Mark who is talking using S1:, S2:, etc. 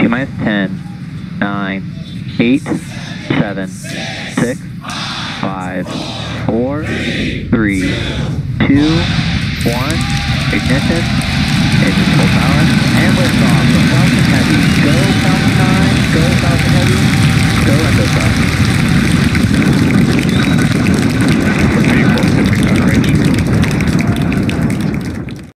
S1: 2 minus 10, 9, 8, 7, 6, 5, 4, 3, 2, 1, ignition, engine full power, and liftoff. From Falcon Heavy. Go Falcon 9, go Falcon Heavy, go EchoStar.